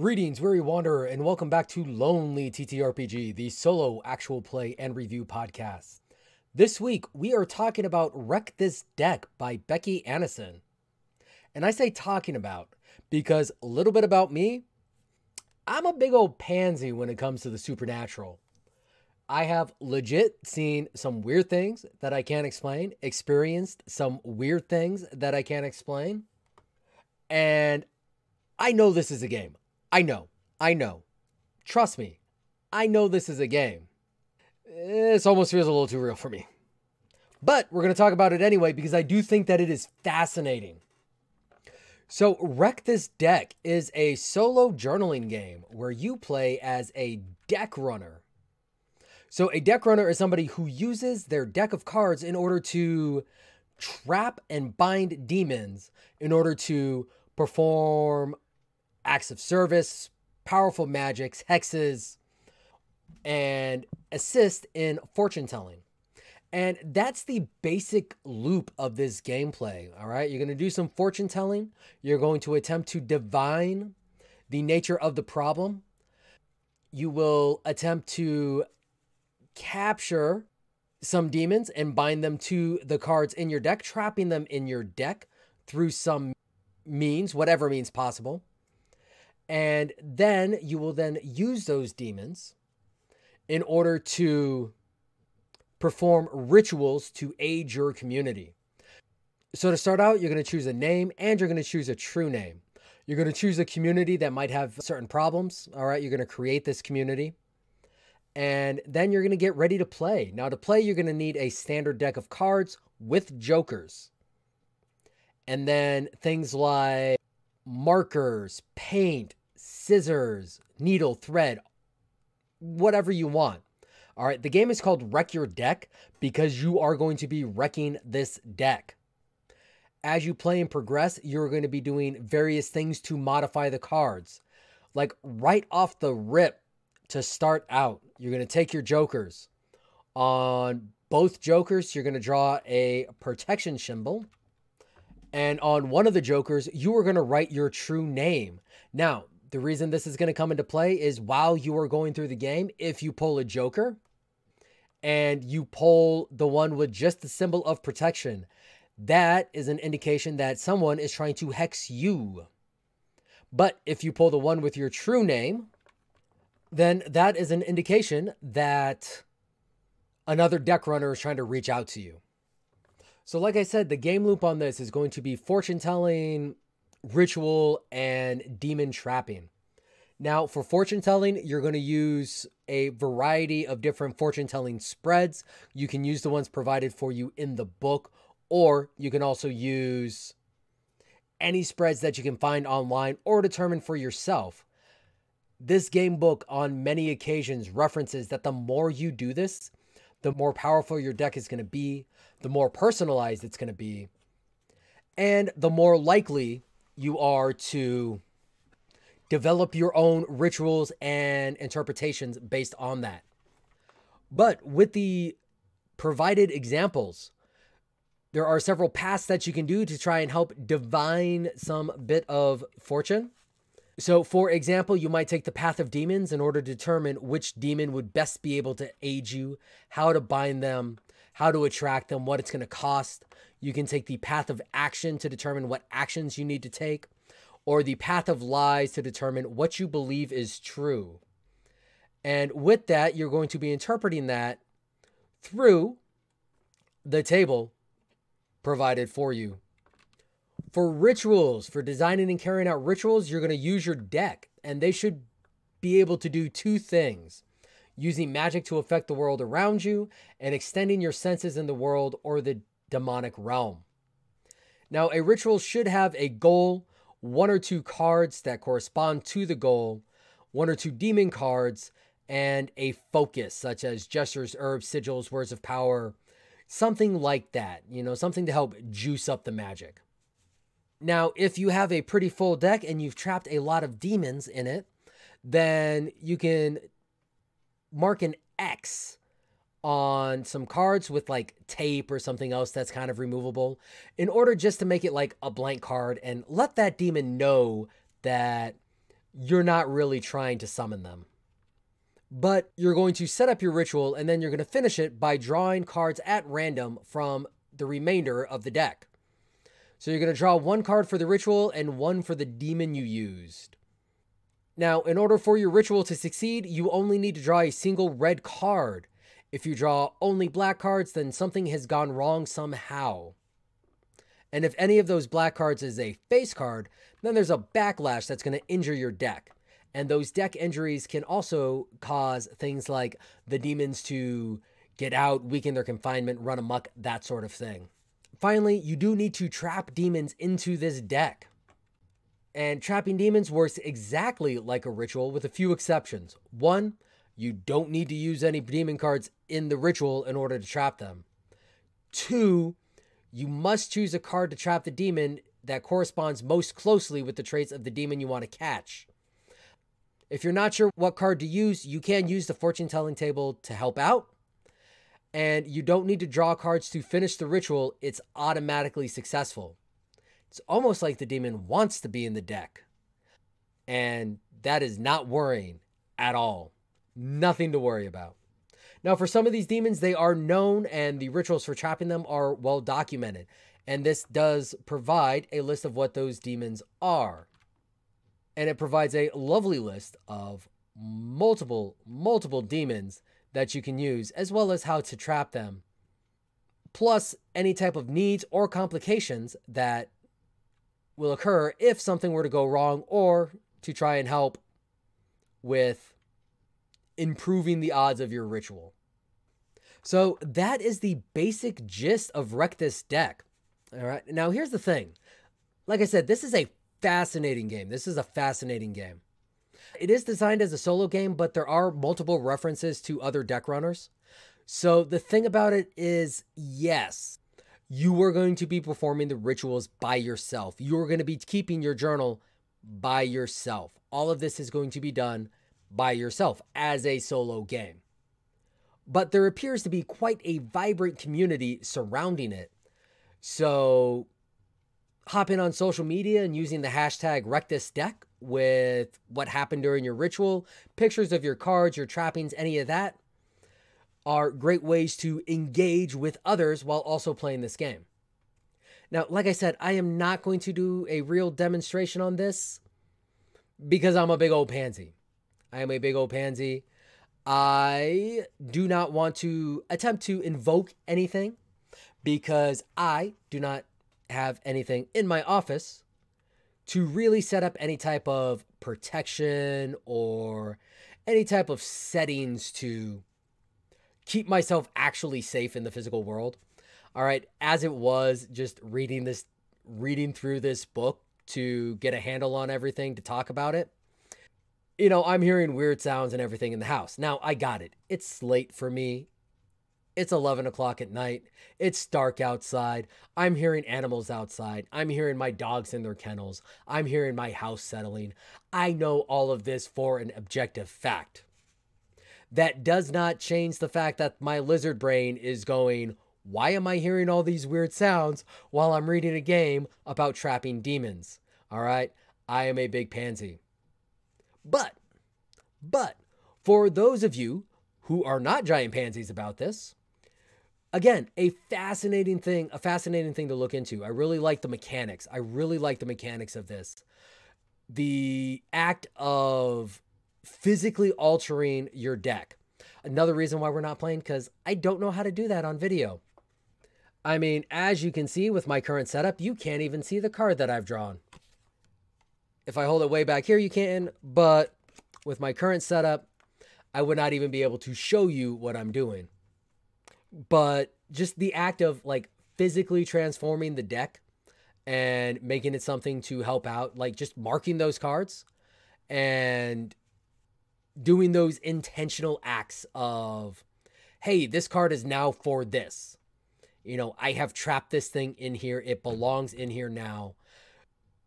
Greetings, weary wanderer, and welcome back to Lonely TTRPG, the solo actual play and review podcast. This week, we are talking about Wreck This Deck by Becky Annison. And I say talking about because a little bit about me, I'm a big old pansy when it comes to the supernatural. I have legit seen some weird things that I can't explain, experienced some weird things that I can't explain. And I know this is a game. I know. I know. Trust me. I know this is a game. This almost feels a little too real for me. But we're going to talk about it anyway because I do think that it is fascinating. So, Wreck This Deck is a solo journaling game where you play as a deck runner. So, a deck runner is somebody who uses their deck of cards in order to trap and bind demons in order to perform acts of service, powerful magics, hexes, and assist in fortune telling. And that's the basic loop of this gameplay. All right. You're going to do some fortune telling. You're going to attempt to divine the nature of the problem. You will attempt to capture some demons and bind them to the cards in your deck, trapping them in your deck through some means, whatever means possible. And then you will then use those demons in order to perform rituals to aid your community. So, to start out, you're going to choose a name and you're going to choose a true name. You're going to choose a community that might have certain problems. All right. You're going to create this community. And then you're going to get ready to play. Now, to play, you're going to need a standard deck of cards with jokers. And then things like markers, paint, scissors, needle, thread, whatever you want. All right, the game is called Wreck Your Deck because you are going to be wrecking this deck. As you play and progress, you're going to be doing various things to modify the cards. Like right off the rip to start out, you're going to take your jokers. On both jokers, you're going to draw a protection symbol. And on one of the jokers, you are going to write your true name. Now, the reason this is going to come into play is while you are going through the game, if you pull a joker, and you pull the one with just the symbol of protection, that is an indication that someone is trying to hex you. But if you pull the one with your true name, then that is an indication that another deck runner is trying to reach out to you. So, like I said, the game loop on this is going to be fortune telling, ritual, and demon trapping. Now, for fortune telling, you're going to use a variety of different fortune telling spreads. You can use the ones provided for you in the book, or you can also use any spreads that you can find online or determine for yourself. This game book, on many occasions, references that the more you do this, the more powerful your deck is going to be, the more personalized it's going to be, and the more likely you are to develop your own rituals and interpretations based on that. But with the provided examples, there are several paths that you can do to try and help divine some bit of fortune. So, for example, you might take the path of demons in order to determine which demon would best be able to aid you, how to bind them, how to attract them, what it's going to cost. You can take the path of action to determine what actions you need to take or the path of lies to determine what you believe is true. And with that, you're going to be interpreting that through the table provided for you. For rituals, for designing and carrying out rituals, you're going to use your deck, and they should be able to do two things using magic to affect the world around you and extending your senses in the world or the demonic realm. Now, a ritual should have a goal one or two cards that correspond to the goal, one or two demon cards, and a focus, such as gestures, herbs, sigils, words of power, something like that, you know, something to help juice up the magic. Now, if you have a pretty full deck and you've trapped a lot of demons in it, then you can mark an X on some cards with like tape or something else that's kind of removable in order just to make it like a blank card and let that demon know that you're not really trying to summon them. But you're going to set up your ritual and then you're going to finish it by drawing cards at random from the remainder of the deck. So you're going to draw one card for the ritual and one for the demon you used. Now, in order for your ritual to succeed, you only need to draw a single red card. If you draw only black cards, then something has gone wrong somehow. And if any of those black cards is a face card, then there's a backlash that's going to injure your deck. And those deck injuries can also cause things like the demons to get out, weaken their confinement, run amok, that sort of thing. Finally, you do need to trap demons into this deck. And trapping demons works exactly like a ritual with a few exceptions. One, you don't need to use any demon cards in the ritual in order to trap them. Two, you must choose a card to trap the demon that corresponds most closely with the traits of the demon you want to catch. If you're not sure what card to use, you can use the fortune telling table to help out. And you don't need to draw cards to finish the ritual, it's automatically successful. It's almost like the demon wants to be in the deck. And that is not worrying at all. Nothing to worry about. Now, for some of these demons, they are known and the rituals for trapping them are well documented. And this does provide a list of what those demons are. And it provides a lovely list of multiple, multiple demons that you can use, as well as how to trap them. Plus, any type of needs or complications that will occur if something were to go wrong or to try and help with improving the odds of your ritual. So that is the basic gist of Wreck This Deck. All right. Now, here's the thing. Like I said, this is a fascinating game. This is a fascinating game. It is designed as a solo game, but there are multiple references to other deck runners. So the thing about it is, yes, you are going to be performing the rituals by yourself. You are going to be keeping your journal by yourself. All of this is going to be done by yourself as a solo game. But there appears to be quite a vibrant community surrounding it. So hop in on social media and using the hashtag WreckThisDeck with what happened during your ritual, pictures of your cards, your trappings, any of that are great ways to engage with others while also playing this game. Now, like I said, I am not going to do a real demonstration on this because I'm a big old pansy. I am a big old pansy. I do not want to attempt to invoke anything because I do not have anything in my office to really set up any type of protection or any type of settings to keep myself actually safe in the physical world. All right, as it was just reading this reading through this book to get a handle on everything to talk about it. You know, I'm hearing weird sounds and everything in the house. Now, I got it. It's late for me. It's 11 o'clock at night. It's dark outside. I'm hearing animals outside. I'm hearing my dogs in their kennels. I'm hearing my house settling. I know all of this for an objective fact. That does not change the fact that my lizard brain is going, why am I hearing all these weird sounds while I'm reading a game about trapping demons? All right, I am a big pansy. But, but, for those of you who are not giant pansies about this, again, a fascinating thing, a fascinating thing to look into. I really like the mechanics. I really like the mechanics of this. The act of physically altering your deck. Another reason why we're not playing because I don't know how to do that on video. I mean, as you can see with my current setup, you can't even see the card that I've drawn. If I hold it way back here, you can, but with my current setup, I would not even be able to show you what I'm doing. But just the act of like physically transforming the deck and making it something to help out, like just marking those cards and doing those intentional acts of, hey, this card is now for this. You know, I have trapped this thing in here. It belongs in here now.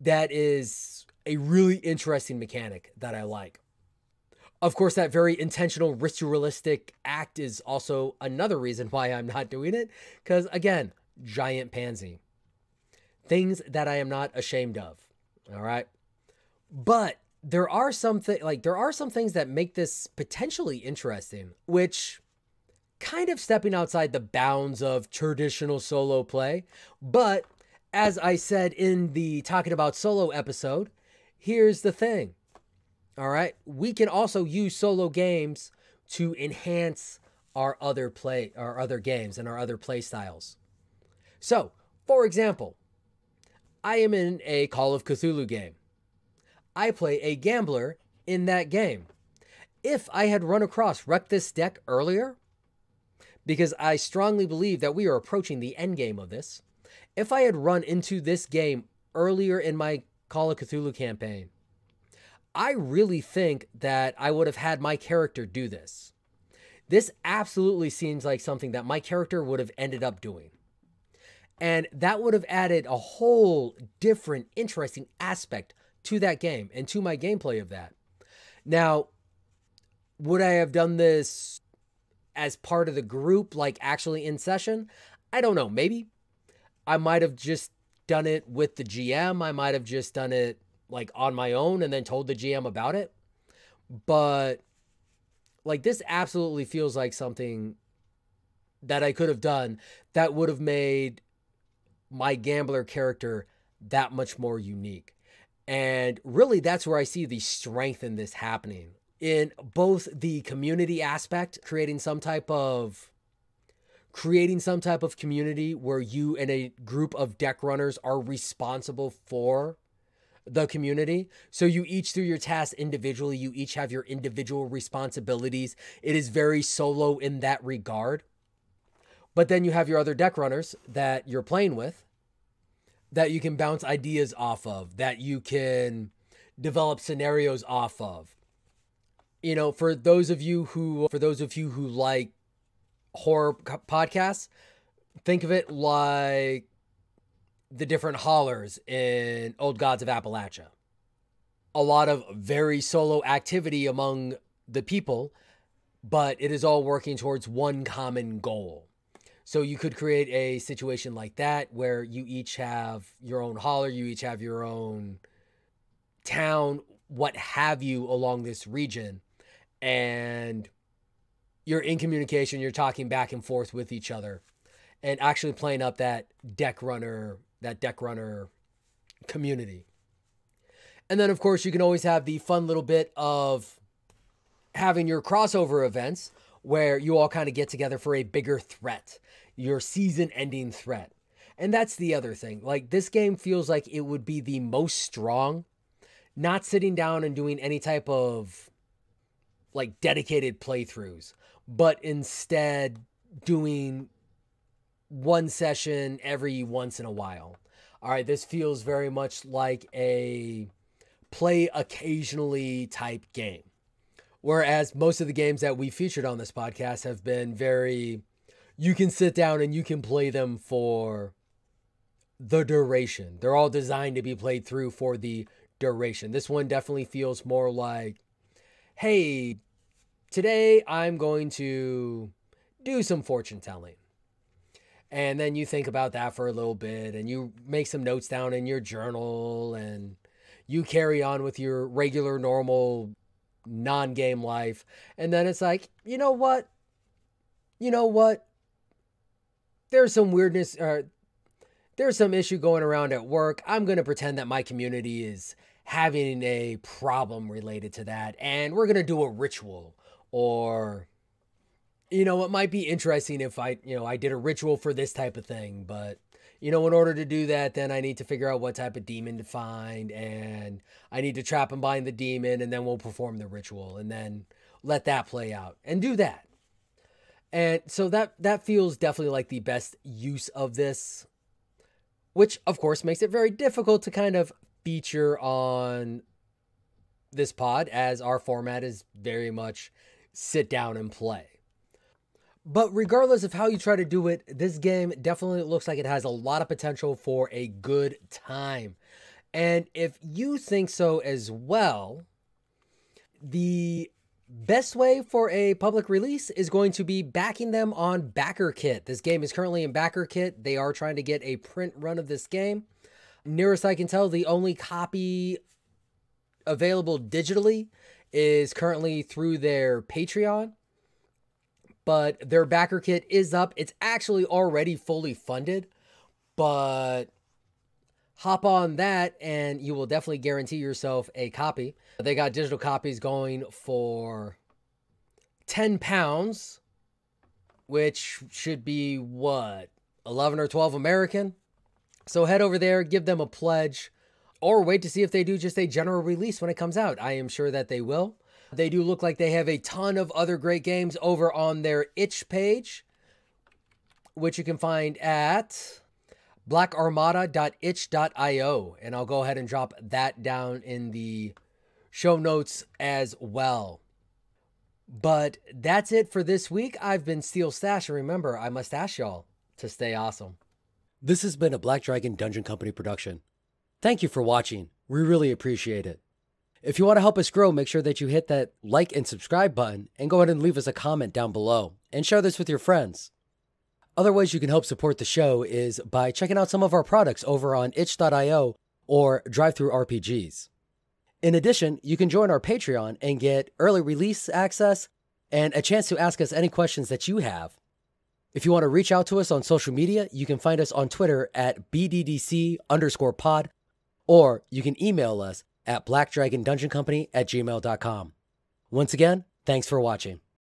That is a really interesting mechanic that I like. Of course, that very intentional ritualistic act is also another reason why I'm not doing it. Because again, giant pansy. Things that I am not ashamed of. All right. But there are some th- like there are some things that make this potentially interesting, which kind of stepping outside the bounds of traditional solo play. But as I said in the talking about solo episode, here's the thing. All right, we can also use solo games to enhance our other play our other games and our other play styles. So, for example, I am in a Call of Cthulhu game. I play a gambler in that game. If I had run across Wreck This Deck earlier, because I strongly believe that we are approaching the end game of this, if I had run into this game earlier in my Call of Cthulhu campaign, I really think that I would have had my character do this. This absolutely seems like something that my character would have ended up doing. And that would have added a whole different, interesting aspect to that game and to my gameplay of that. Now, would I have done this as part of the group, like actually in session? I don't know. Maybe I might have just done it with the GM. I might have just done it like on my own and then told the GM about it. But like this absolutely feels like something that I could have done that would have made my gambler character that much more unique. And really, that's where I see the strength in this happening in both the community aspect, creating some type of creating some type of community where you and a group of deck runners are responsible for the community. So you each do your tasks individually, you each have your individual responsibilities. It is very solo in that regard. But then you have your other deck runners that you're playing with that you can bounce ideas off of, that you can develop scenarios off of. You know, for those of you who for those of you who like horror podcasts, think of it like the different hollers in Old Gods of Appalachia. A lot of very solo activity among the people, but it is all working towards one common goal. So you could create a situation like that where you each have your own holler, you each have your own town, what have you along this region. And you're in communication, you're talking back and forth with each other and actually playing up that deck runner, that deck runner community. And then, of course, you can always have the fun little bit of having your crossover events where you all kind of get together for a bigger threat, your season ending threat. And that's the other thing. Like, this game feels like it would be the most strong, not sitting down and doing any type of like dedicated playthroughs, but instead doing one session every once in a while. All right, this feels very much like a play occasionally type game. Whereas most of the games that we featured on this podcast have been very, you can sit down and you can play them for the duration. They're all designed to be played through for the duration. This one definitely feels more like, hey, today I'm going to do some fortune telling. And then you think about that for a little bit and you make some notes down in your journal and you carry on with your regular, normal, non game life. And then it's like, you know what? You know what? There's some weirdness, or there's some issue going around at work. I'm going to pretend that my community is having a problem related to that. And we're going to do a ritual or you know, it might be interesting if I, you know, I did a ritual for this type of thing, but you know, in order to do that, then I need to figure out what type of demon to find and I need to trap and bind the demon and then we'll perform the ritual and then let that play out and do that. And so that that feels definitely like the best use of this which of course makes it very difficult to kind of feature on this pod as our format is very much sit down and play. But regardless of how you try to do it, this game definitely looks like it has a lot of potential for a good time. And if you think so as well, the best way for a public release is going to be backing them on BackerKit. This game is currently in BackerKit. They are trying to get a print run of this game. Nearest I can tell, the only copy available digitally is currently through their Patreon, but their backer kit is up. It's actually already fully funded, but hop on that and you will definitely guarantee yourself a copy. They got digital copies going for 10 pounds, which should be what, 11 or 12 American? So head over there, give them a pledge, or wait to see if they do just a general release when it comes out. I am sure that they will. They do look like they have a ton of other great games over on their itch page, which you can find at blackarmada.itch.io. And I'll go ahead and drop that down in the show notes as well. But that's it for this week. I've been Steel Stash, and remember, I must ask y'all to stay awesome. This has been a Black Dragon Dungeon Company production. Thank you for watching. We really appreciate it. If you want to help us grow, make sure that you hit that like and subscribe button and go ahead and leave us a comment down below and share this with your friends. Other ways you can help support the show is by checking out some of our products over on itch.io or DriveThruRPGs. In addition, you can join our Patreon and get early release access and a chance to ask us any questions that you have. If you want to reach out to us on social media, you can find us on Twitter at BDDC underscore pod, or you can email us at blackdragondungeoncompany at gmail.com. Once again, thanks for watching.